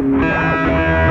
Música